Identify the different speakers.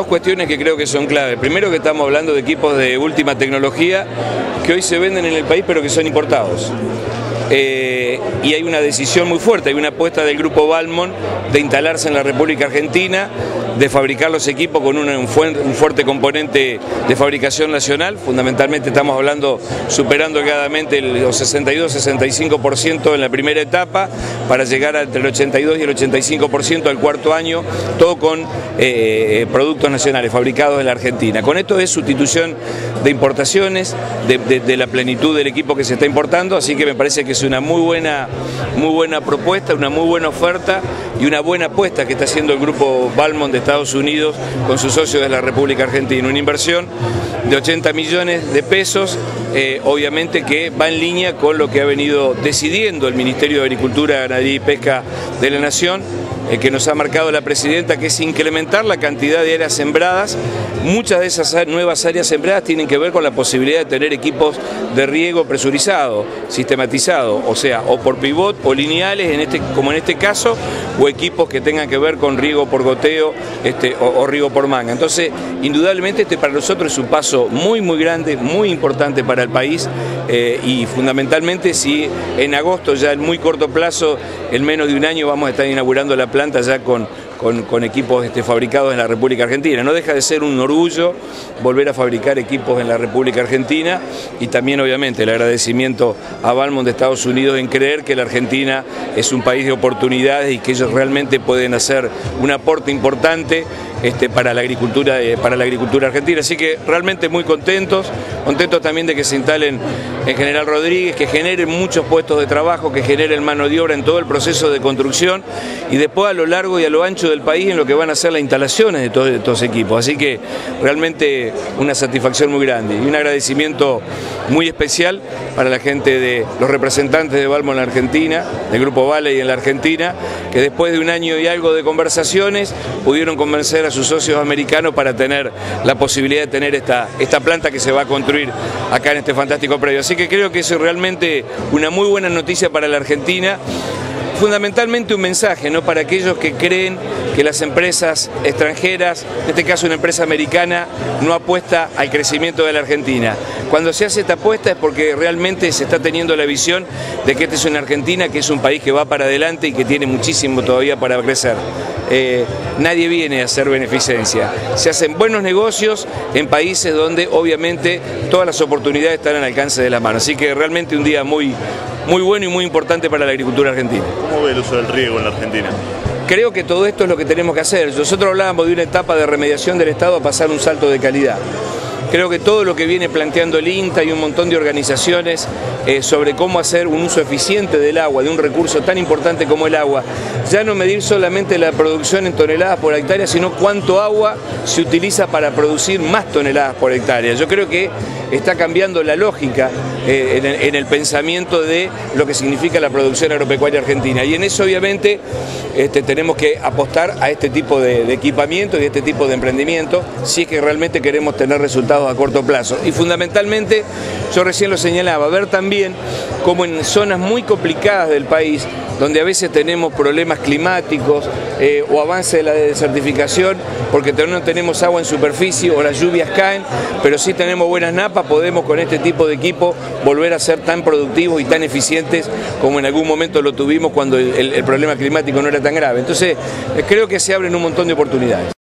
Speaker 1: dos cuestiones que creo que son clave. Primero que estamos hablando de equipos de última tecnología que hoy se venden en el país pero que son importados. Eh, y hay una decisión muy fuerte, hay una apuesta del grupo Balmon de instalarse en la República Argentina, de fabricar los equipos con un, fuerte componente de fabricación nacional, fundamentalmente estamos hablando superando claramente los 62-65% en la primera etapa, para llegar entre el 82 y el 85% al cuarto año, todo con eh, productos nacionales fabricados en la Argentina. Con esto es sustitución de importaciones, de, de la plenitud del equipo que se está importando, así que me parece que es una muy buena, muy buena propuesta, una muy buena oferta y una buena apuesta que está haciendo el grupo Balmond de Estados Unidos con sus socios de la República Argentina. Una inversión de 80 millones de pesos, eh, obviamente que va en línea con lo que ha venido decidiendo el Ministerio de Agricultura, Ganadería y Pesca de la Nación eh, que nos ha marcado la Presidenta, que es incrementar la cantidad de áreas sembradas. Muchas de esas nuevas áreas sembradas tienen que ver con la posibilidad de tener equipos de riego presurizado, sistematizado, o sea, o por pivot o lineales, en este, como en este caso, o equipos que tengan que ver con riego por goteo este, o, riego por manga. Entonces, indudablemente este para nosotros es un paso muy, muy grande, muy importante para el país eh, y fundamentalmente si en agosto, ya en muy corto plazo, en menos de un año, vamos a estar inaugurando la planta ya con, con, equipos este, fabricados en la República Argentina. No deja de ser un orgullo volver a fabricar equipos en la República Argentina y también obviamente el agradecimiento a Balmond de Estados Unidos en creer que la Argentina es un país de oportunidades y que ellos realmente pueden hacer un aporte importante este, para, la agricultura, eh, para la agricultura argentina. Así que realmente muy contentos, contentos también de que se instalen en General Rodríguez, que generen muchos puestos de trabajo, que generen mano de obra en todo el proceso de construcción y después a lo largo y a lo ancho del país en lo que van a ser las instalaciones de todos estos equipos. Así que realmente una satisfacción muy grande y un agradecimiento muy especial para la gente de los representantes de Balmo en la Argentina, del Grupo Vale y en la Argentina, que después de un año y algo de conversaciones pudieron convencer a sus socios americanos para tener la posibilidad de tener esta, esta planta que se va a construir acá en este fantástico predio. Así que creo que es realmente una muy buena noticia para la Argentina fundamentalmente un mensaje ¿no? para aquellos que creen que las empresas extranjeras, en este caso una empresa americana, no apuesta al crecimiento de la Argentina. Cuando se hace esta apuesta es porque realmente se está teniendo la visión de que esta es una Argentina que es un país que va para adelante y que tiene muchísimo todavía para crecer. Eh, nadie viene a hacer beneficencia. Se hacen buenos negocios en países donde obviamente todas las oportunidades están al alcance de la mano. Así que realmente un día muy, muy bueno y muy importante para la agricultura argentina.
Speaker 2: ¿Cómo ve el uso del riego en la Argentina?
Speaker 1: Creo que todo esto es lo que tenemos que hacer. Nosotros hablábamos de una etapa de remediación del Estado a pasar un salto de calidad. Creo que todo lo que viene planteando el INTA y un montón de organizaciones eh, sobre cómo hacer un uso eficiente del agua, de un recurso tan importante como el agua, ya no medir solamente la producción en toneladas por hectárea, sino cuánto agua se utiliza para producir más toneladas por hectárea. Yo creo que está cambiando la lógica eh, en, el, pensamiento de lo que significa la producción agropecuaria argentina. Y en eso obviamente este, tenemos que apostar a este tipo de, equipamiento y este tipo de emprendimiento si es que realmente queremos tener resultados a corto plazo. Y fundamentalmente, yo recién lo señalaba, ver también cómo en zonas muy complicadas del país, donde a veces tenemos problemas climáticos eh, o avance de la desertificación, porque no tenemos agua en superficie o las lluvias caen, pero sí tenemos buenas napas, podemos con este tipo de equipo volver a ser tan productivos y tan eficientes como en algún momento lo tuvimos cuando el, el problema climático no era tan grave. Entonces, eh, creo que se abren un montón de oportunidades.